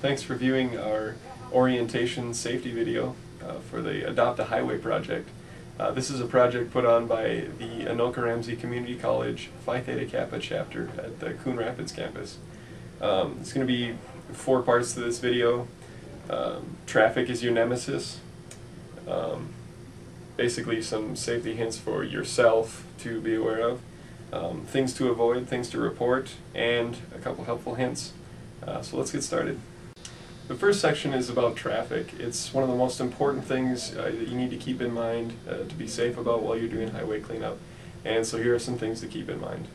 Thanks for viewing our orientation safety video uh, for the Adopt a Highway project. Uh, this is a project put on by the Anoka Ramsey Community College Phi Theta Kappa chapter at the Coon Rapids campus. Um, it's going to be four parts to this video. Um, traffic is your nemesis. Um, basically some safety hints for yourself to be aware of. Um, things to avoid, things to report, and a couple helpful hints. Uh, so let's get started. The first section is about traffic. It's one of the most important things uh, that you need to keep in mind uh, to be safe about while you're doing highway cleanup. And so here are some things to keep in mind.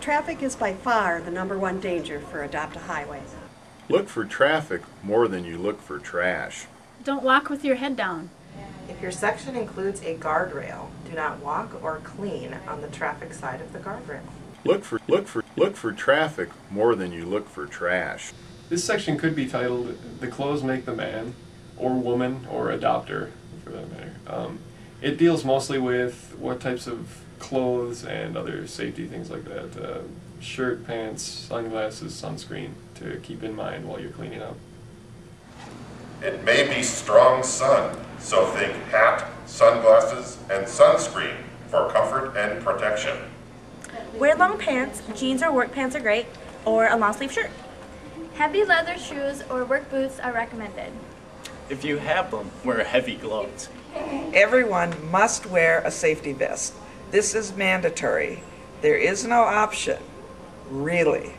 Traffic is by far the number one danger for Adopt a Highway. Look for traffic more than you look for trash. Don't walk with your head down. If your section includes a guardrail, do not walk or clean on the traffic side of the guardrail. Look for look for look for traffic more than you look for trash. This section could be titled "The Clothes Make the Man," or "Woman," or "Adopter," for that matter. Um, it deals mostly with what types of clothes and other safety things like that. Uh, shirt, pants, sunglasses, sunscreen to keep in mind while you're cleaning up. It may be strong sun, so think hat, sunglasses, and sunscreen for comfort and protection. Wear long pants, jeans or work pants are great, or a long sleeve shirt. Heavy leather shoes or work boots are recommended. If you have them, wear heavy gloves. Everyone must wear a safety vest. This is mandatory. There is no option, really.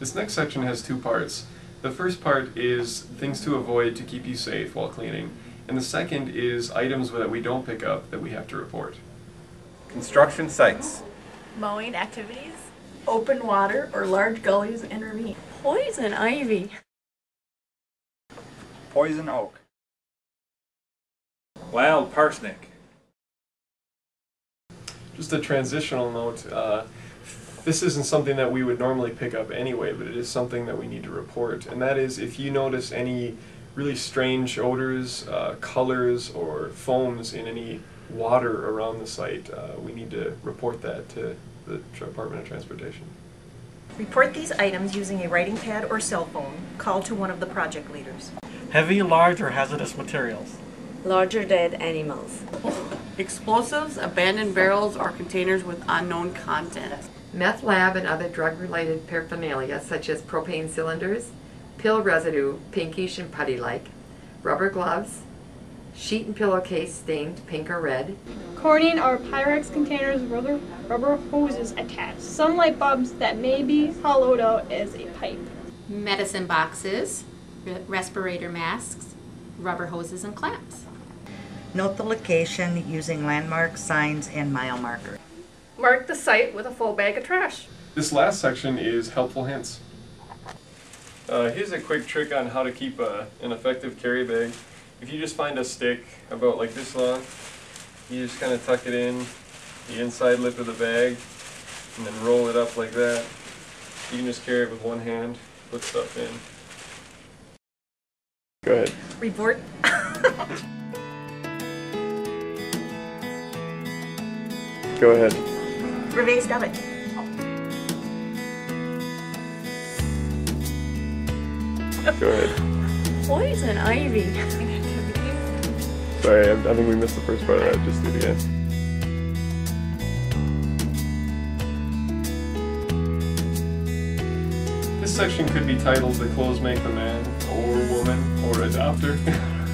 This next section has two parts. The first part is things to avoid to keep you safe while cleaning, and the second is items that we don't pick up that we have to report. Construction sites. Mowing activities. Open water or large gullies and ravines. Poison ivy. Poison oak. Wild parsnip. Just a transitional note, uh, this isn't something that we would normally pick up anyway, but it is something that we need to report. And that is if you notice any really strange odors, uh, colors, or foams in any water around the site, uh, we need to report that to the Department of Transportation. Report these items using a writing pad or cell phone. Call to one of the project leaders. Heavy, large, or hazardous materials. Larger dead animals. Explosives, abandoned barrels, or containers with unknown content. Meth lab and other drug-related paraphernalia such as propane cylinders, pill residue, pinkish and putty-like, rubber gloves, sheet and pillowcase stained pink or red, Corning or Pyrex containers with rubber, rubber hoses attached. Some light bulbs that may be hollowed out as a pipe. Medicine boxes, respirator masks, rubber hoses and clamps. Note the location using landmarks, signs, and mile markers. Mark the site with a full bag of trash. This last section is helpful hints. Uh, here's a quick trick on how to keep a, an effective carry bag. If you just find a stick about like this long, you just kind of tuck it in the inside lip of the bag and then roll it up like that. You can just carry it with one hand, put stuff in. Go ahead. Report. Go ahead. Reverse stop it. Go ahead. Poison ivy. Sorry, I, I think we missed the first part of that. Just do it again. This section could be titled The Clothes Make the Man, or Woman, or Adopter.